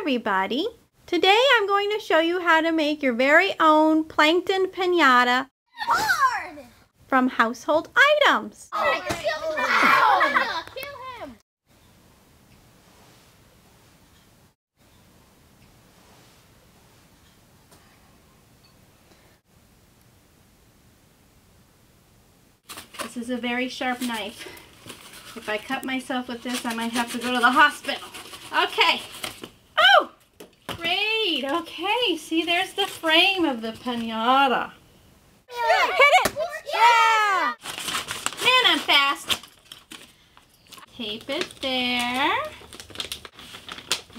everybody! Today I'm going to show you how to make your very own plankton pinata Hard! from household items. Oh, kill him! Kill him! This is a very sharp knife. If I cut myself with this, I might have to go to the hospital. Okay. Great. Okay. See, there's the frame of the pinata. Yeah. Hit it! Yeah! Man, I'm fast. Tape it there.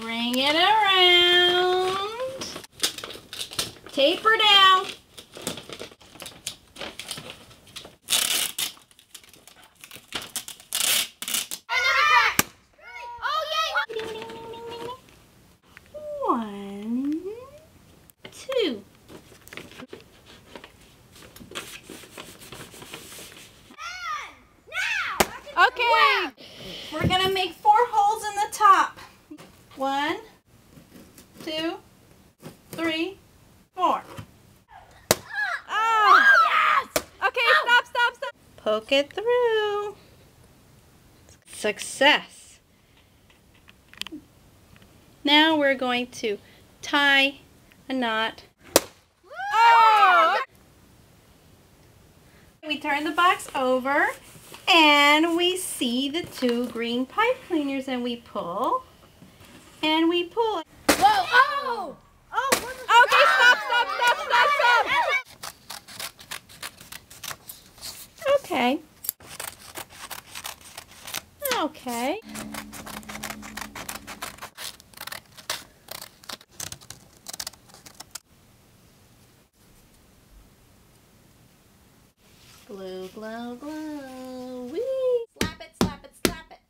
Bring it around. Taper down. Another crack! Oh, yay! One, two. Now! Okay. We're gonna make four holes in the top. One, two, three, four. Ah. Oh. yes! Okay, stop, stop, stop. Poke it through. Success. Now we're going to tie a knot. Oh! We turn the box over and we see the two green pipe cleaners and we pull and we pull. Whoa! Oh! Oh! Okay, stop, ah. stop, stop, stop, stop. Okay. Okay. Glue, glue, glue. Whee! Slap it, slap it, slap it.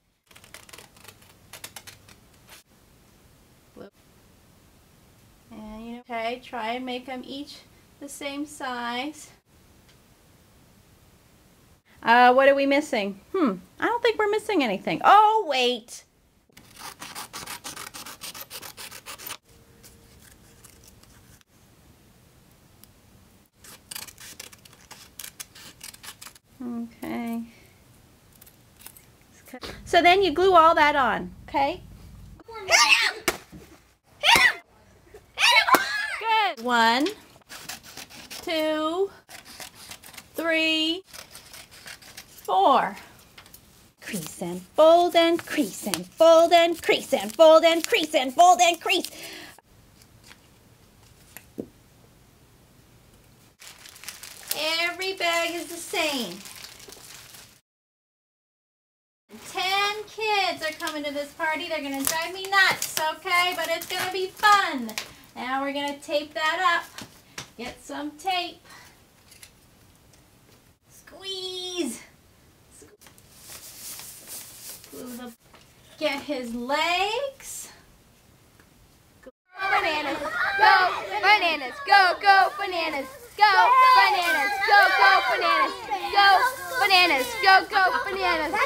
Try and make them each the same size. Uh, what are we missing? Hmm, I don't think we're missing anything. Oh, wait. Okay. So then you glue all that on, okay? Hit him! Hit him! Hit him Good. One, two, three, four. Crease and fold and crease and fold and crease and fold and crease and fold and crease. Every bag is the same. Ten kids are coming to this party. They're going to drive me nuts, okay? But it's going to be fun. Now we're going to tape that up. Get some tape. Squeeze. The, get his legs. Go bananas, go bananas, go go bananas, go bananas, go go bananas, go bananas, go go bananas.